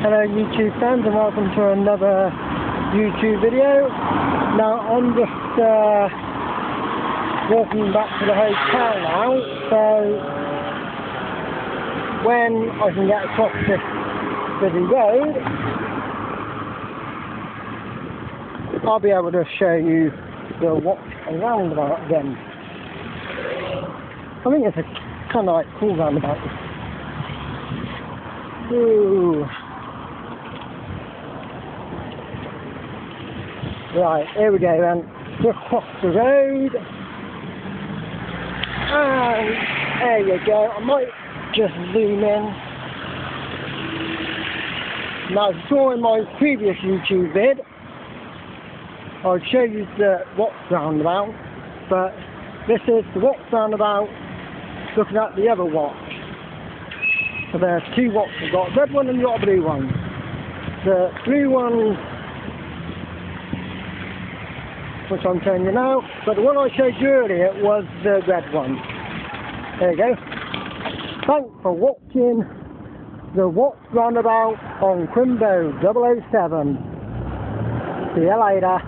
Hello YouTube fans and welcome to another YouTube video. Now I'm just uh, walking back to the hotel now, so when I can get across this busy road, I'll be able to show you the watch roundabout again. I think it's a kind of like cool roundabout. Ooh. Right, here we go then. Across the road. And there you go. I might just zoom in. Now, if saw in my previous YouTube vid, I'll show you the watch roundabout, but this is the watch roundabout looking at the other watch. So there's two Watts we've got, red one and the other blue one. The blue one which I'm showing you now, but the one I showed you earlier was the red one. There you go. Thanks for watching the Watch Roundabout on Crimbo 007. See you later.